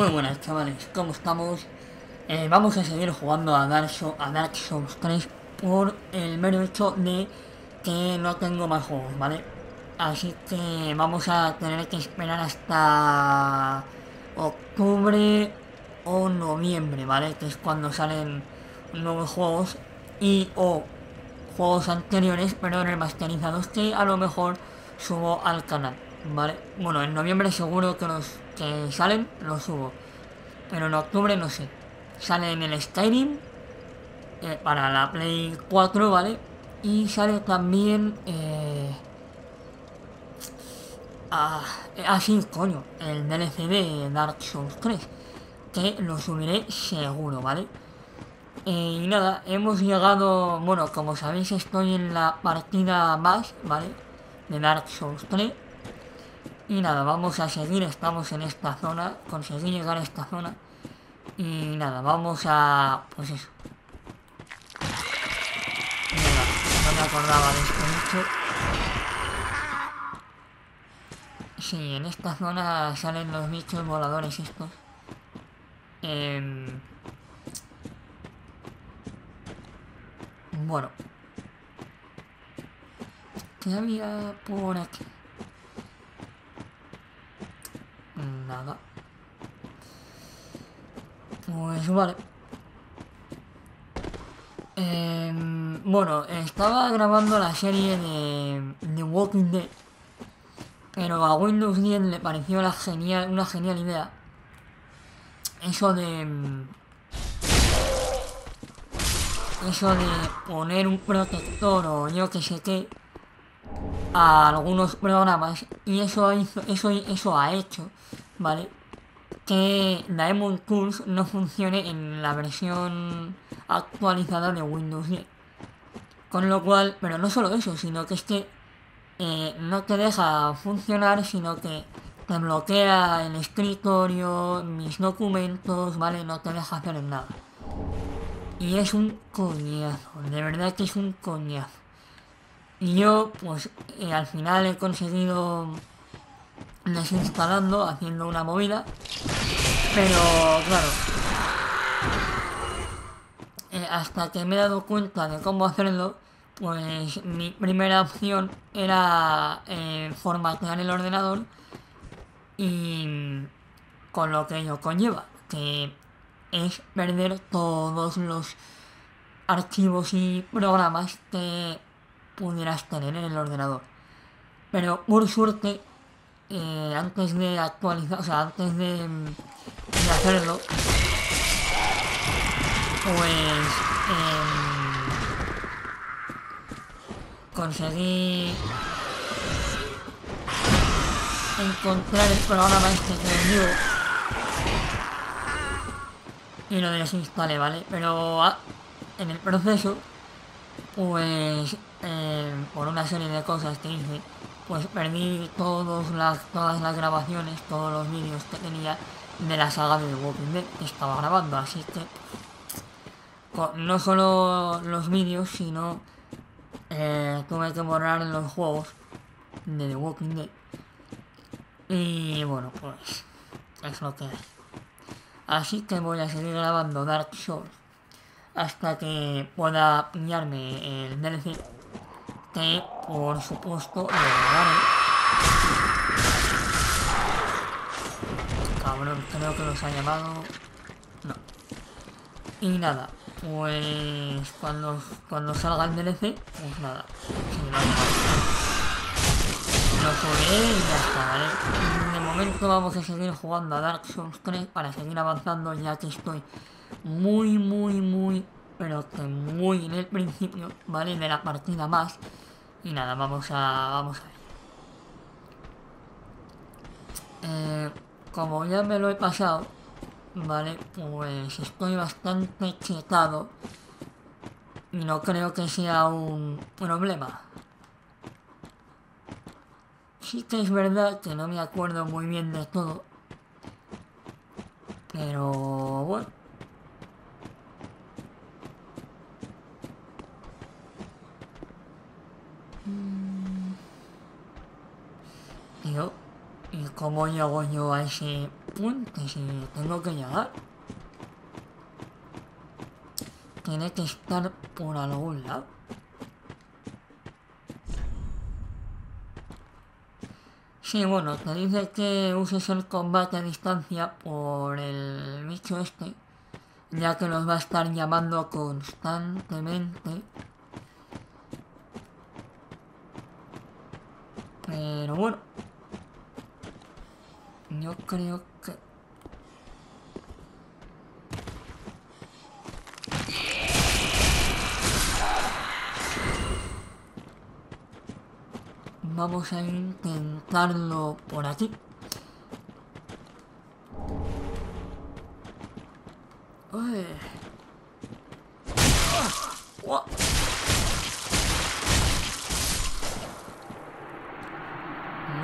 Muy buenas chavales, ¿cómo estamos? Eh, vamos a seguir jugando a Dark, a Dark Souls 3 por el mero hecho de que no tengo más juegos, ¿vale? Así que vamos a tener que esperar hasta octubre o noviembre, ¿vale? Que es cuando salen nuevos juegos y o juegos anteriores, pero remasterizados que a lo mejor subo al canal, ¿vale? Bueno, en noviembre seguro que los salen los subo, pero en octubre no sé. Sale en el Skyrim eh, para la Play 4, ¿vale? Y sale también... Eh, ah, ah, sí, coño, el DLC de Dark Souls 3, que lo subiré seguro, ¿vale? Eh, y nada, hemos llegado, bueno, como sabéis estoy en la partida más, ¿vale? De Dark Souls 3. Y nada, vamos a seguir, estamos en esta zona, conseguí llegar a esta zona. Y nada, vamos a... pues eso. Mira, no me acordaba de este hecho. Sí, en esta zona salen los bichos voladores estos. Eh, Bueno. ¿Qué había por aquí? Nada. Pues vale. Eh, bueno, estaba grabando la serie de, de Walking Dead. Pero a Windows 10 le pareció la genial, una genial idea. Eso de eso de poner un protector o yo que sé qué a algunos programas y eso hizo, eso, eso ha hecho, ¿vale? Que Diamond Tools no funcione en la versión actualizada de Windows 10. Con lo cual, pero no solo eso, sino que es que eh, no te deja funcionar, sino que te bloquea el escritorio, mis documentos, ¿vale? No te deja hacer nada. Y es un coñazo, de verdad que es un coñazo. Y yo, pues, eh, al final he conseguido desinstalando, haciendo una movida. Pero, claro, eh, hasta que me he dado cuenta de cómo hacerlo, pues mi primera opción era eh, formatear el ordenador y con lo que ello conlleva, que es perder todos los archivos y programas que pudieras tener en el ordenador. Pero por suerte, eh, antes de actualizar, o sea, antes de, hacerlo, pues eh, conseguí encontrar el programa este que digo y lo desinstalé, ¿vale? Pero ah, en el proceso, pues eh, por una serie de cosas que hice, pues perdí todos las, todas las grabaciones, todos los vídeos que tenía de la saga de The Walking Dead que estaba grabando, así que no solo los vídeos, sino eh, tuve que borrar los juegos de The Walking Dead. Y bueno, pues es lo que hay. Así que voy a seguir grabando Dark Souls hasta que pueda pillarme el DLC que por supuesto lo grabaré. Cabrón, creo que los ha llamado... No. Y nada, pues cuando, cuando salga el DLC, pues nada, lo subiré y ya está, ¿vale? De momento vamos a seguir jugando a Dark Souls 3 para seguir avanzando ya que estoy muy, muy, pero que muy en el principio, ¿vale? De la partida más. Y nada, vamos a, vamos a ver. Eh, como ya me lo he pasado, ¿vale? Pues estoy bastante chetado y no creo que sea un problema. Sí que es verdad que no me acuerdo muy bien de todo. Pero bueno. Mm. ¿y cómo llego yo a ese puente si tengo que llegar. Tiene que estar por algún lado. Sí, bueno, te dice que uses el combate a distancia por el bicho este, ya que los va a estar llamando constantemente. Pero bueno, yo creo que... Vamos a intentarlo por aquí.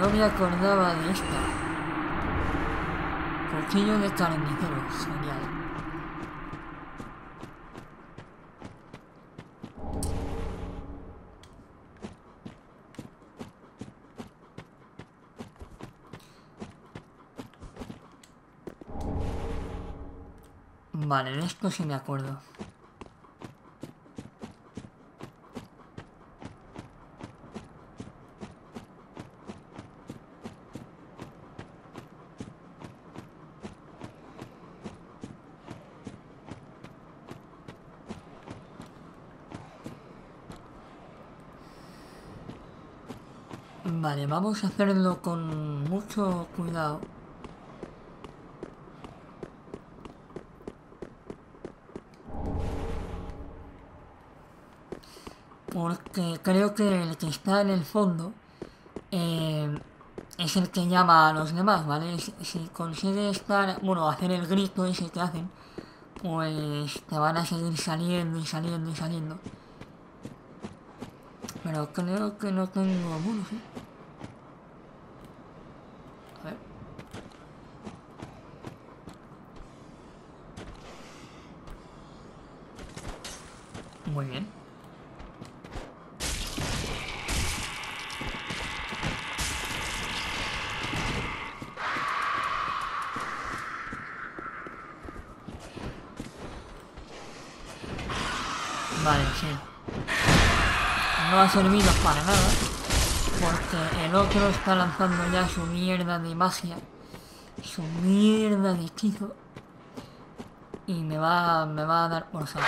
No me acordaba de esta. Cuchillo de carnicero, genial. Vale, de esto sí me acuerdo. Vale, vamos a hacerlo con mucho cuidado. Porque creo que el que está en el fondo eh, es el que llama a los demás, ¿vale? Si, si consigue estar, bueno, hacer el grito ese que hacen, pues te van a seguir saliendo y saliendo y saliendo. Pero creo que no tengo bonus, ¿eh? A ver. Muy bien. Vale, sí. No ha servido para nada. Porque el otro está lanzando ya su mierda de magia. Su mierda de hechizo. Y me va, me va a dar por saco.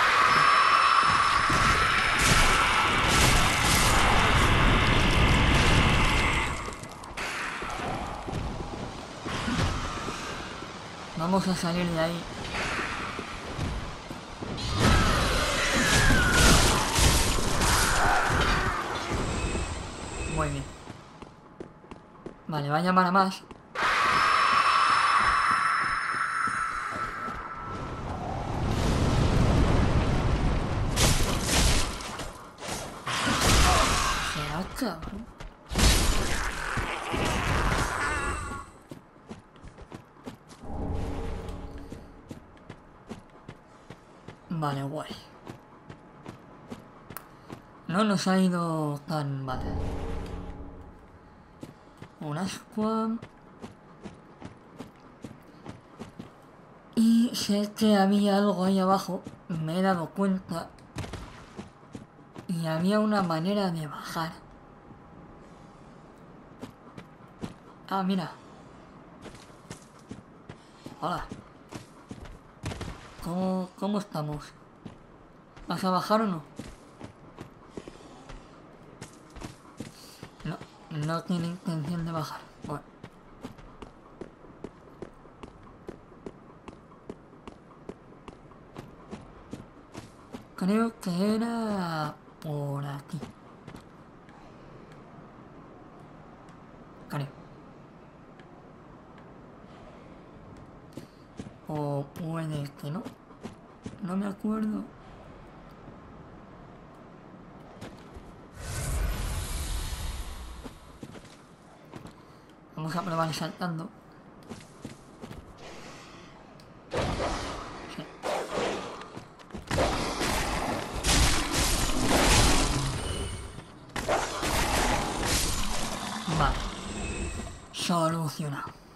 Vamos a salir de ahí. Muy bien. Vale, va a llamar a más. Cabrón. Vale, guay. No nos ha ido tan mal. Un ascua. Y sé que había algo ahí abajo. Me he dado cuenta. Y había una manera de bajar. Ah, mira. Hola. ¿Cómo, cómo estamos? ¿Vas a bajar o no? No, tiene intención de bajar. Bueno. Creo que era por aquí. Creo. O puede que no. No me acuerdo. Vamos a probar saltando. Vale. Solucionado.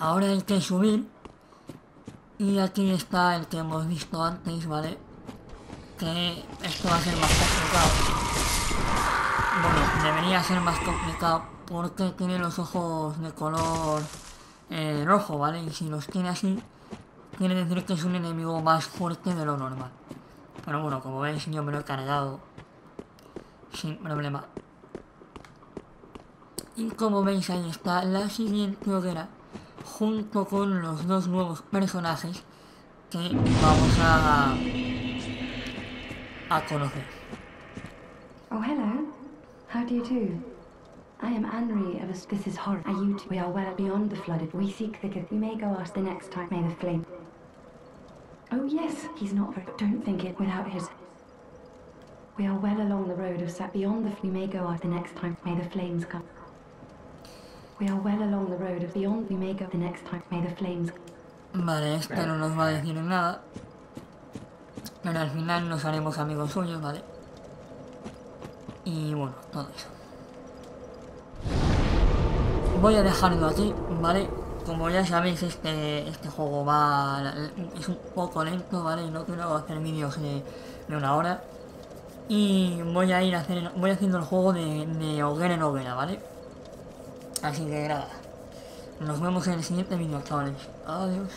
Ahora hay que subir. Y aquí está el que hemos visto antes, ¿vale? Que esto va a ser más complicado. Bueno, debería ser más complicado porque tiene los ojos de color eh, rojo, ¿vale? Y si los tiene así, quiere decir que es un enemigo más fuerte de lo normal. Pero bueno, como veis yo me lo he cargado sin problema. Y como veis ahí está la siguiente hoguera junto con los dos nuevos personajes que vamos a, a conocer. Oh, hello. How do you do? I am Anri of a... This is horror. Are you two? We are well beyond the flooded. We seek the... You may go ask the next time. May the flame... Oh, yes. He's not... But don't think it without his... We are well along the road of Sat beyond the... We may go ask the next time. May the flames come. Vale, este no nos va a decir nada. Pero al final nos haremos amigos suyos, ¿vale? Y bueno, todo eso. Voy a dejarlo aquí, ¿vale? Como ya sabéis, este, este juego va... es un poco lento, ¿vale? Y no quiero hacer vídeos de, de una hora. Y voy a ir a hacer, voy haciendo el juego de, de hoguera en hoguera, ¿vale? Así que nada. Nos vemos en el siguiente vídeo, chavales. Adiós.